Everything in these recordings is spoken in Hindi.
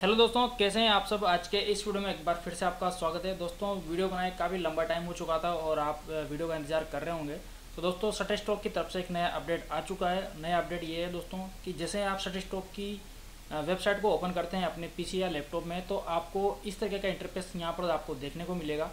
हेलो दोस्तों, कैसे हैं आप सब? आज के इस वीडियो में एक बार फिर से आपका स्वागत है। दोस्तों, वीडियो बनाए काफ़ी लंबा टाइम हो चुका था और आप वीडियो का इंतज़ार कर रहे होंगे। तो दोस्तों सटे स्टॉक की तरफ़ से एक नया अपडेट आ चुका है। नया अपडेट ये है दोस्तों कि जैसे आप सटे स्टॉक की वेबसाइट को ओपन करते हैं अपने पीसी या लैपटॉप में तो आपको इस तरीके का इंटरफेस यहाँ पर आपको देखने को मिलेगा।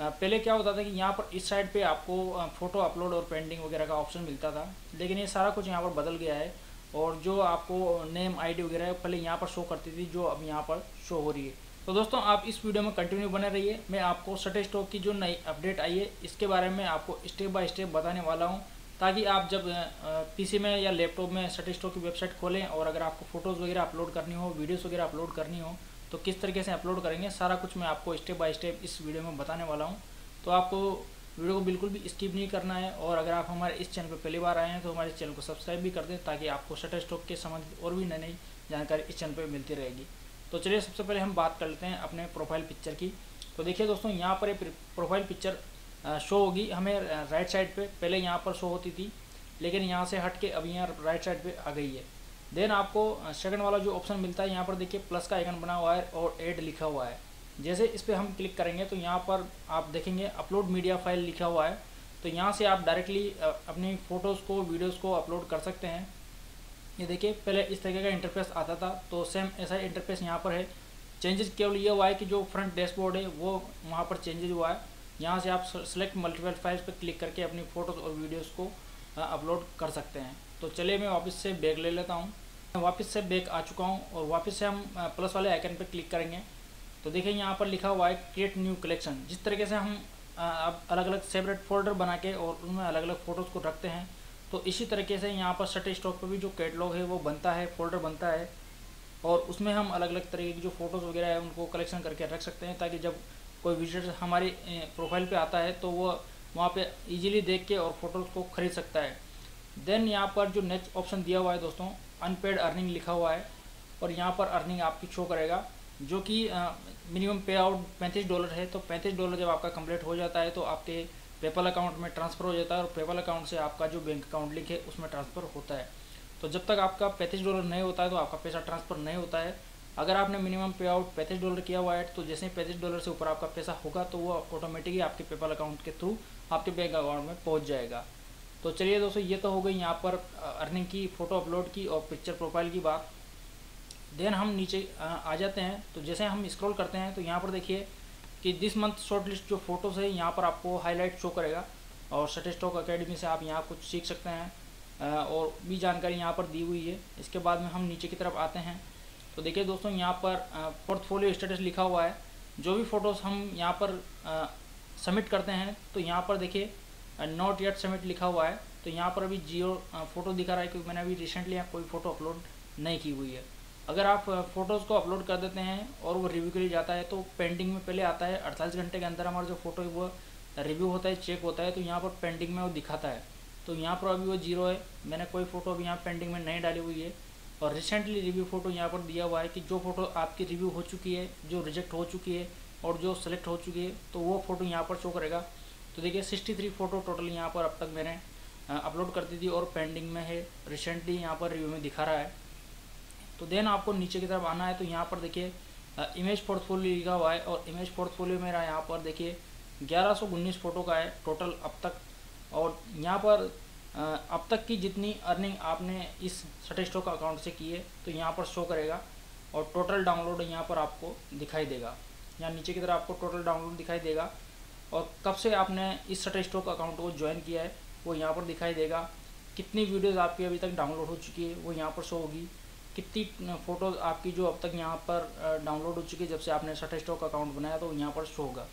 पहले क्या होता था कि यहाँ पर इस साइड पर आपको फ़ोटो अपलोड और पेंटिंग वगैरह का ऑप्शन मिलता था, लेकिन ये सारा कुछ यहाँ पर बदल गया है। और जो आपको नेम आईडी वगैरह पहले यहाँ पर शो करती थी, जो अब यहाँ पर शो हो रही है। तो दोस्तों, आप इस वीडियो में कंटिन्यू बने रहिए। मैं आपको सटे स्टॉक की जो नई अपडेट आई है, इसके बारे में आपको स्टेप बाय स्टेप बताने वाला हूँ, ताकि आप जब पीसी में या लैपटॉप में सटे स्टॉक की वेबसाइट खोलें और अगर आपको फ़ोटोज़ वगैरह अपलोड करनी हो वीडियोज़ वगैरह अपलोड करनी हो तो किस तरीके से अपलोड करेंगे, सारा कुछ मैं आपको स्टेप बाय स्टेप इस वीडियो में बताने वाला हूँ। तो आपको वीडियो को बिल्कुल भी स्किप नहीं करना है और अगर आप हमारे इस चैनल पर पहली बार आए हैं तो हमारे चैनल को सब्सक्राइब भी कर दें ताकि आपको शटर स्टॉक के संबंधित और भी नई नई जानकारी इस चैनल पर मिलती रहेगी। तो चलिए सबसे पहले हम बात कर लेते हैं अपने प्रोफ़ाइल पिक्चर की। तो देखिए दोस्तों, यहाँ पर प्रोफ़ाइल पिक्चर शो होगी। हमें राइट साइड पे पहले यहाँ पर शो होती थी, लेकिन यहाँ से हट के अभी यहाँ राइट साइड पे आ गई है। देन आपको सेकंड वाला जो ऑप्शन मिलता है, यहाँ पर देखिए प्लस का आइकन बना हुआ है और एड लिखा हुआ है। जैसे इस पर हम क्लिक करेंगे तो यहाँ पर आप देखेंगे अपलोड मीडिया फ़ाइल लिखा हुआ है। तो यहाँ से आप डायरेक्टली अपनी फ़ोटोज़ को वीडियोज़ को अपलोड कर सकते हैं। ये देखिए, पहले इस तरीके का इंटरफेस आता था तो सेम ऐसा इंटरफेस यहाँ पर है। चेंजेस केवल ये हुआ है कि जो फ्रंट डैशबोर्ड है, वो वहाँ पर चेंजेस हुआ है। यहाँ से आप सेलेक्ट मल्टीपल फाइल्स पर क्लिक करके अपनी फ़ोटोज़ और वीडियोज़ को अपलोड कर सकते हैं। तो चलिए मैं वापस से बैग ले लेता हूँ। वापस से बैग आ चुका हूँ और वापस से हम प्लस वाले आइकन पर क्लिक करेंगे। तो देखिए यहाँ पर लिखा हुआ है क्रिएट न्यू कलेक्शन जिस तरीके से हम अब अलग अलग सेपरेट फोल्डर बना के और उनमें अलग अलग फ़ोटोज़ को रखते हैं तो इसी तरीके से यहाँ पर सटे स्टॉक पर भी जो कैटलॉग है, वो बनता है फोल्डर बनता है और उसमें हम अलग अलग तरीके की जो फ़ोटोज़ वगैरह है, उनको कलेक्शन करके रख सकते हैं ताकि जब कोई विजिटर हमारी प्रोफ़ाइल पे आता है तो वह वहाँ पे इजीली देख के और फ़ोटोज़ को ख़रीद सकता है। देन यहाँ पर जो नेक्स्ट ऑप्शन दिया हुआ है दोस्तों अनपेड अर्निंग लिखा हुआ है और यहाँ पर अर्निंग आपकी शो करेगा। जो कि मिनिमम पे आउट पैंतीस डॉलर है तो पैंतीस डॉलर जब आपका कंप्लीट हो जाता है तो आपके पेपल अकाउंट में ट्रांसफ़र हो जाता है और पेपल अकाउंट से आपका जो बैंक अकाउंट लिंक है, उसमें ट्रांसफ़र होता है। तो जब तक आपका पैंतीस डॉलर नहीं होता है तो आपका पैसा ट्रांसफ़र नहीं होता है। अगर आपने मिनिमम पे आउट पैंतीस डॉलर किया हुआ है तो जैसे ही पैंतीस डॉलर से ऊपर आपका पैसा होगा तो वो ऑटोमेटिकली आपके पेपल अकाउंट के थ्रू आपके बैंक अकाउंट में पहुँच जाएगा। तो चलिए दोस्तों, ये तो हो गई यहाँ पर अर्निंग की फ़ोटो अपलोड की और पिक्चर प्रोफ़ाइल की बात। देन हम नीचे, आ जाते हैं। तो जैसे हम स्क्रॉल करते हैं तो यहाँ पर देखिए कि दिस मंथ शॉर्ट लिस्ट जो फ़ोटोज़ है, यहाँ पर आपको हाईलाइट शो करेगा। और स्टॉक अकेडमी से आप यहाँ कुछ सीख सकते हैं। और भी जानकारी यहाँ पर दी हुई है। इसके बाद में हम नीचे की तरफ़ आते हैं। तो देखिए दोस्तों, यहाँ पर पोर्टफोलियो स्टेटस लिखा हुआ है। जो भी फ़ोटोज़ हम यहाँ पर सबमिट करते हैं तो यहाँ पर देखिए नॉट येट सबमिट लिखा हुआ है। तो यहाँ पर अभी जियो फ़ोटो दिखा रहा है, क्योंकि मैंने अभी रिसेंटली यहाँ कोई फ़ोटो अपलोड नहीं की हुई है। अगर आप फ़ोटोज़ को अपलोड कर देते हैं और वो रिव्यू के लिए जाता है तो पेंडिंग में पहले आता है, अड़तालीस घंटे के अंदर हमारा जो फ़ोटो है, वो रिव्यू होता है चेक होता है तो यहाँ पर पेंडिंग में वो दिखाता है। तो यहाँ पर अभी वो ज़ीरो है, मैंने कोई फ़ोटो अभी यहाँ पेंडिंग में नहीं डाली हुई है। और रिसेंटली रिव्यू फ़ोटो यहाँ पर दिया हुआ है कि जो फ़ोटो आपकी रिव्यू हो चुकी है, जो रिजेक्ट हो चुकी है और जो सेलेक्ट हो चुकी है तो वो फ़ोटो यहाँ पर शो करेगा। तो देखिए सिक्सटी थ्री फ़ोटो टोटल यहाँ पर अब तक मैंने अपलोड कर दी थी और पेंडिंग में है। रिसेंटली यहाँ पर रिव्यू में दिखा रहा है। तो देन आपको नीचे की तरफ़ आना है तो यहाँ पर देखिए इमेज पोर्टफोलियो लिखा हुआ है और इमेज पोर्टफोलियो मेरा यहाँ पर देखिए, ग्यारह सौ उन्नीस फ़ोटो का है टोटल अब तक। और यहाँ पर अब तक की जितनी अर्निंग आपने इस सटेस्टॉक अकाउंट से की है तो यहाँ पर शो करेगा और टोटल डाउनलोड यहाँ पर आपको दिखाई देगा। यहाँ नीचे की तरफ़ आपको टोटल डाउनलोड दिखाई देगा और कब से आपने इस सटेस्टॉक अकाउंट को ज्वाइन किया है, वो यहाँ पर दिखाई देगा। कितनी वीडियोज़ आपकी अभी तक डाउनलोड हो चुकी है, वो यहाँ पर शो होगी। कितनी फ़ोटोज़ आपकी जो अब तक यहाँ पर डाउनलोड हो चुकी है, जब से आपने सटे स्टॉक अकाउंट बनाया तो यहाँ पर शो होगा।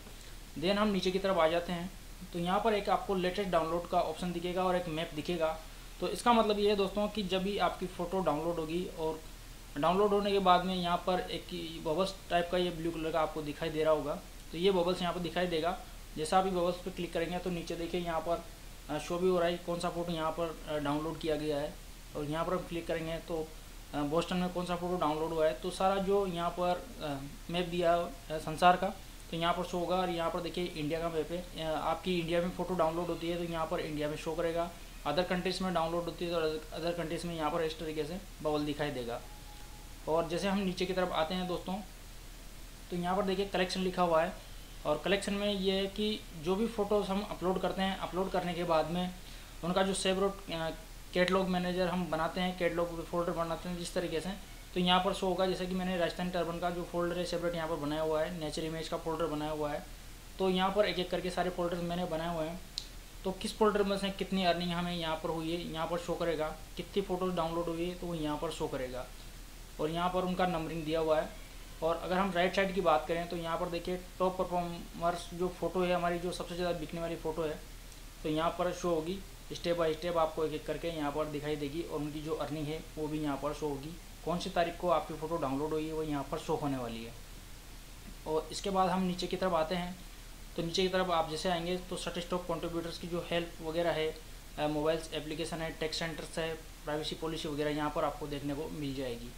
देन हम नीचे की तरफ़ आ जाते हैं। तो यहाँ पर एक आपको लेटेस्ट डाउनलोड का ऑप्शन दिखेगा और एक मैप दिखेगा। तो इसका मतलब ये है दोस्तों कि जब भी आपकी फ़ोटो डाउनलोड होगी और डाउनलोड होने के बाद में यहाँ पर एक बबल्स टाइप का ये ब्लू कलर का आपको दिखाई दे रहा होगा। तो ये बबल्स यहाँ पर दिखाई देगा। जैसा आप बबल्स पर क्लिक करेंगे तो नीचे देखिए यहाँ पर शो भी हो रहा है कौन सा फ़ोटो यहाँ पर डाउनलोड किया गया है। और यहाँ पर हम क्लिक करेंगे तो बोस्टन में कौन सा फ़ोटो डाउनलोड हुआ है? तो सारा जो यहाँ पर मैप दिया है संसार का तो यहाँ पर शो होगा और यहाँ पर देखिए इंडिया का मैप है। आपकी इंडिया में फ़ोटो डाउनलोड होती है तो यहाँ पर इंडिया में शो करेगा। अदर कंट्रीज़ में डाउनलोड होती है तो अदर कंट्रीज़ में यहाँ पर इस तरीके से बबल दिखाई देगा। और जैसे हम नीचे की तरफ़ आते हैं दोस्तों तो यहाँ पर देखिए कलेक्शन लिखा हुआ है। और कलेक्शन में ये है कि जो भी फ़ोटोज़ हम अपलोड करते हैं अपलोड करने के बाद में उनका जो सेवरोट कैटलॉग मैनेजर हम बनाते हैं, कैटलॉग फोल्डर बनाते हैं जिस तरीके से। तो यहाँ पर शो होगा, जैसे कि मैंने राजस्थान टर्बन का जो फोल्डर है सेपरेट यहाँ पर बनाया हुआ है नेचर इमेज का फोल्डर बनाया हुआ है। तो यहाँ पर एक एक करके सारे फोल्डर्स मैंने बनाए हुए हैं। तो किस फोल्डर में से कितनी अर्निंग हमें यहाँ पर हुई है, यहाँ पर शो करेगा। कितनी फ़ोटोज़ डाउनलोड हुई है तो वो यहाँ पर शो करेगा। और यहाँ पर उनका नंबरिंग दिया हुआ है। और अगर हम राइट साइड की बात करें तो यहाँ पर देखिए टॉप परफॉर्मर्स जो फ़ोटो है, हमारी जो सबसे ज़्यादा बिकने वाली फ़ोटो है तो यहाँ पर शो होगी। स्टेप बाय स्टेप आपको एक एक करके यहाँ पर दिखाई देगी और उनकी जो अर्निंग है वो भी यहाँ पर शो होगी। कौन सी तारीख को आपकी फ़ोटो डाउनलोड हुई है वो यहाँ पर शो होने वाली है। और इसके बाद हम नीचे की तरफ़ आते हैं। तो नीचे की तरफ़ आप जैसे आएँगे तो सट स्टॉक कॉन्ट्रीब्यूटर्स की जो हेल्प वगैरह है मोबाइल्स एप्लीकेशन है टेक्स सेंटर्स है प्राइवेसी पॉलिसी वगैरह यहाँ पर आपको देखने को मिल जाएगी।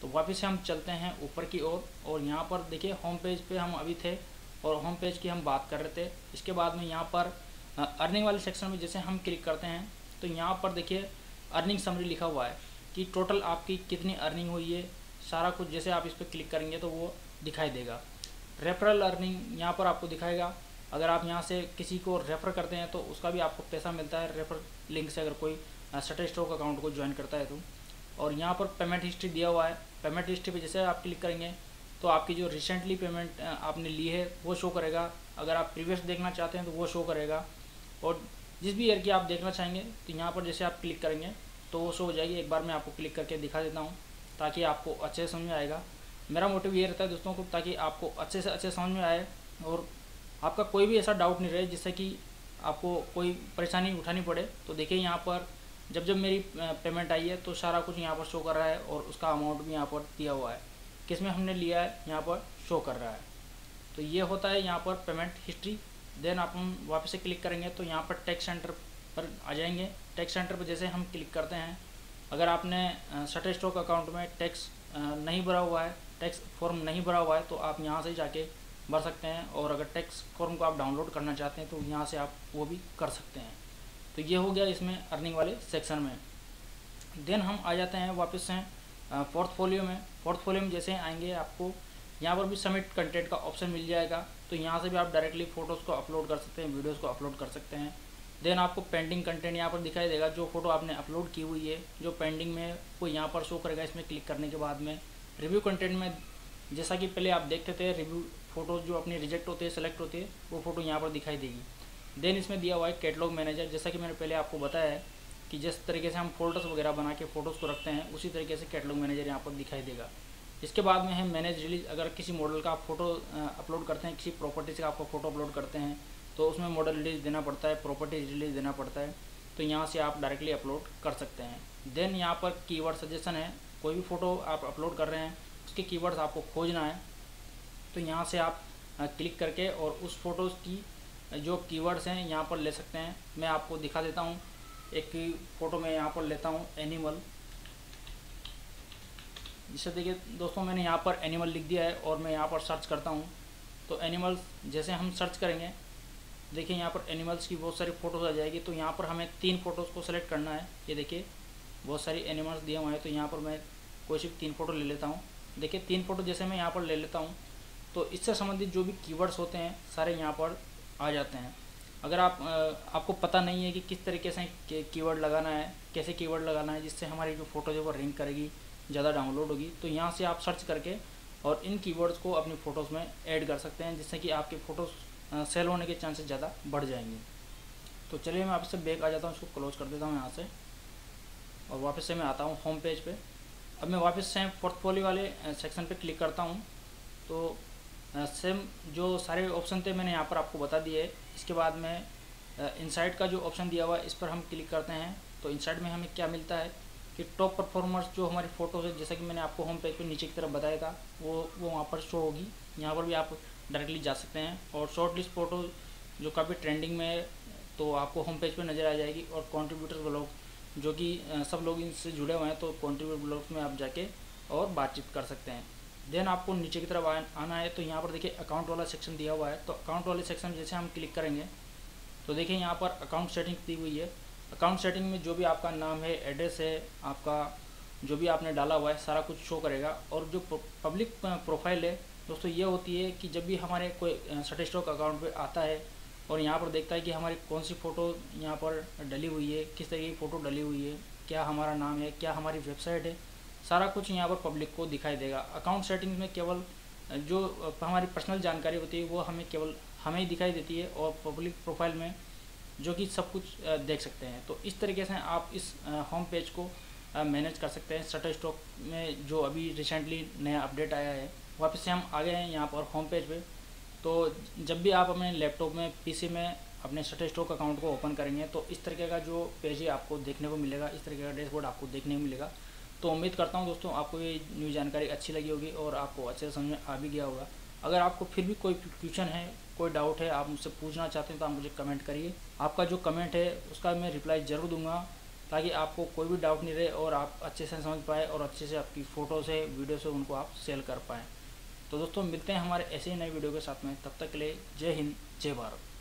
तो वापस से हम चलते हैं ऊपर की ओर और, और यहाँ पर देखिए होम पेज पे हम अभी थे और होम पेज की हम बात कर रहे थे। इसके बाद में यहाँ पर अर्निंग वाले सेक्शन में जैसे हम क्लिक करते हैं तो यहाँ पर देखिए अर्निंग समरी लिखा हुआ है कि टोटल आपकी कितनी अर्निंग हुई है, सारा कुछ जैसे आप इस पर क्लिक करेंगे तो वो दिखाई देगा। रेफरल अर्निंग यहाँ पर आपको दिखाएगा। अगर आप यहाँ से किसी को रेफ़र करते हैं तो उसका भी आपको पैसा मिलता है रेफर लिंक से अगर कोई सटे स्टॉक अकाउंट को ज्वाइन करता है तो। और यहाँ पर पेमेंट हिस्ट्री दिया हुआ है। पेमेंट हिस्ट्री पे जैसे आप क्लिक करेंगे तो आपकी जो रिसेंटली पेमेंट आपने ली है, वो शो करेगा। अगर आप प्रीवियस देखना चाहते हैं तो वो शो करेगा। और जिस भी ईयर की आप देखना चाहेंगे तो यहाँ पर जैसे आप क्लिक करेंगे तो वो शो हो जाएगी। एक बार मैं आपको क्लिक करके दिखा देता हूँ, ताकि आपको अच्छे समझ में आएगा। मेरा मोटिव ये रहता है दोस्तों को, ताकि आपको अच्छे से अच्छे समझ में आए और आपका कोई भी ऐसा डाउट नहीं रहे, जिससे कि आपको कोई परेशानी उठानी पड़े। तो देखिए यहाँ पर, जब जब मेरी पेमेंट आई है तो सारा कुछ यहाँ पर शो कर रहा है और उसका अमाउंट भी यहाँ पर दिया हुआ है। किसमें हमने लिया है? यहाँ पर शो कर रहा है। तो ये होता है यहाँ पर पेमेंट हिस्ट्री देन हम वापस से क्लिक करेंगे तो यहाँ पर टैक्स सेंटर पर आ जाएँगे। टैक्स सेंटर पर जैसे हम क्लिक करते हैं, अगर आपने सटे स्टॉक अकाउंट में टैक्स नहीं भरा हुआ है टैक्स फॉर्म नहीं भरा हुआ है तो आप यहाँ से जाके भर सकते हैं और अगर टैक्स फॉर्म को आप डाउनलोड करना चाहते हैं तो यहाँ से आप वो भी कर सकते हैं। तो ये हो गया इसमें अर्निंग वाले सेक्शन में। देन हम आ जाते हैं वापस से पोर्टफोलियो में। पोर्टफोलियो में जैसे आएँगे आपको, यहाँ पर भी सबमिट कंटेंट का ऑप्शन मिल जाएगा। तो यहाँ से भी आप डायरेक्टली फ़ोटोज़ को अपलोड कर सकते हैं वीडियोज़ को अपलोड कर सकते हैं। देन आपको पेंडिंग कंटेंट यहाँ पर दिखाई देगा, जो फ़ोटो आपने अपलोड की हुई है, जो पेंडिंग में वो यहाँ पर शो करेगा इसमें क्लिक करने के बाद में। रिव्यू कंटेंट में जैसा कि पहले आप देखते थे रिव्यू फ़ोटोज़ जो अपनी रिजेक्ट होते हैं सेलेक्ट होते हैं, वो फ़ोटो यहाँ पर दिखाई देगी। देन इसमें दिया हुआ है कैटलॉग मैनेजर जैसा कि मैंने पहले आपको बताया है कि जिस तरीके से हम फोल्डर्स वगैरह बना के फ़ोटोज़ को रखते हैं, उसी तरीके से कैटलॉग मैनेजर यहाँ पर दिखाई देगा। इसके बाद में है मैनेज रिलीज़ अगर किसी मॉडल का आप फ़ोटो अपलोड करते हैं, किसी प्रॉपर्टीज़ का आपका फ़ोटो अपलोड करते हैं तो उसमें मॉडल रिलीज़ देना पड़ता है प्रॉपर्टीज़ रिलीज़ देना पड़ता है तो यहाँ से आप डायरेक्टली अपलोड कर सकते हैं। देन यहाँ पर कीवर्ड सजेशन है, कोई भी फ़ोटो आप अपलोड कर रहे हैं, उसके कीवर्ड्स आपको खोजना है तो यहाँ से आप क्लिक करके और उस फ़ोटोज़ की जो कीवर्ड्स हैं, यहाँ पर ले सकते हैं। मैं आपको दिखा देता हूँ, एक फ़ोटो मैं यहाँ पर लेता हूँ एनिमल जिससे देखिए, दोस्तों, मैंने यहाँ पर एनिमल लिख दिया है और मैं यहाँ पर सर्च करता हूँ। तो एनिमल्स जैसे हम सर्च करेंगे, देखिए यहाँ पर एनिमल्स की बहुत सारी फ़ोटोज़ आ जाएगी। तो यहाँ पर हमें तीन फ़ोटोज़ को सेलेक्ट करना है। ये देखिए, बहुत सारी एनिमल्स दिए हुए हैं। तो यहाँ पर मैं कोई सी तीन फ़ोटो ले लेता हूँ। देखिए, तीन फ़ोटो जैसे मैं यहाँ पर ले लेता हूँ तो इससे संबंधित जो भी कीवर्ड्स होते हैं, सारे यहाँ पर आ जाते हैं। अगर आप आपको पता नहीं है कि किस तरीके से कीवर्ड लगाना है, कैसे कीवर्ड लगाना है, जिससे हमारी जो फ़ोटो जो वो रिंक करेगी ज़्यादा डाउनलोड होगी तो यहाँ से आप सर्च करके और इन कीवर्ड्स को अपनी फ़ोटोज़ में ऐड कर सकते हैं, जिससे कि आपके फ़ोटोज़ सेल होने के चांसेस ज़्यादा बढ़ जाएँगे। तो चलिए मैं आपसे बैक आ जाता हूँ, इसको क्लोज़ कर देता हूँ यहाँ से और वापस से मैं आता हूँ होम पेज पे। अब मैं वापस से पोर्टफोलियो वाले सेक्शन पे क्लिक करता हूँ। तो सेम जो सारे ऑप्शन थे मैंने यहाँ पर आपको बता दिए। इसके बाद में इनसाइड का जो ऑप्शन दिया हुआ है, इस पर हम क्लिक करते हैं। तो इनसाइड में हमें क्या मिलता है? कि टॉप परफॉर्मर्स जो हमारी फ़ोटोज़ है, जैसा कि मैंने आपको होम पेज पर नीचे की तरफ़ बताया था, वो वो वहाँ पर शो होगी। यहाँ पर भी आप डायरेक्टली जा सकते हैं। और शॉर्ट लिस्ट फ़ोटो जो काफ़ी ट्रेंडिंग में है तो आपको होम पेज पर नज़र आ जाएगी। और कॉन्ट्रीब्यूटर ब्लॉग जो कि सब लोग इनसे जुड़े हुए हैं तो कॉन्ट्रीब्यूटर ब्लॉग्स में आप जाके और बातचीत कर सकते हैं। देन आपको नीचे की तरफ़ आना है तो यहाँ पर देखिए अकाउंट वाला सेक्शन दिया हुआ है। तो अकाउंट वाले सेक्शन जैसे हम क्लिक करेंगे तो देखिए यहाँ पर अकाउंट सेटिंग दी हुई है। अकाउंट सेटिंग में जो भी आपका नाम है एड्रेस है, आपका जो भी आपने डाला हुआ है, सारा कुछ शो करेगा। और जो पब्लिक प्रोफ़ाइल है, दोस्तों, ये होती है कि जब भी हमारे कोई सटेस्टॉक अकाउंट पे आता है और यहाँ पर देखता है कि हमारी कौन सी फ़ोटो यहाँ पर डली हुई है, किस तरीके की फ़ोटो डली हुई है, क्या हमारा नाम है, क्या हमारी वेबसाइट है, सारा कुछ यहाँ पर पब्लिक को दिखाई देगा। अकाउंट सेटिंग्स में केवल जो हमारी पर्सनल जानकारी होती है, वो हमें केवल, हमें ही दिखाई देती है और पब्लिक प्रोफ़ाइल में जो कि सब कुछ देख सकते हैं। तो इस तरीके से आप इस होम पेज को मैनेज कर सकते हैं। सटर स्टॉक में जो अभी रिसेंटली नया अपडेट आया है, वापस से हम आ गए हैं यहाँ पर होम पेज पे। तो जब भी आप अपने लैपटॉप में पीसी में अपने सटर स्टॉक अकाउंट को ओपन करेंगे तो इस तरीके का जो पेज है आपको देखने को मिलेगा, इस तरीके का डैशबोर्ड आपको देखने को मिलेगा। तो उम्मीद करता हूँ दोस्तों, आपको ये न्यू जानकारी अच्छी लगी होगी और आपको अच्छे से समझ में आ भी गया होगा। अगर आपको फिर भी कोई क्वेश्चन है, कोई डाउट है, आप मुझसे पूछना चाहते हैं तो आप मुझे कमेंट करिए। आपका जो कमेंट है, उसका मैं रिप्लाई ज़रूर दूँगा, ताकि आपको कोई भी डाउट नहीं रहे और आप अच्छे से समझ पाए और अच्छे से आपकी फ़ोटो से वीडियो से उनको आप सेल कर पाएँ। तो दोस्तों, मिलते हैं हमारे ऐसे ही नए वीडियो के साथ में। तब तक के लिए जय हिंद, जय भारत।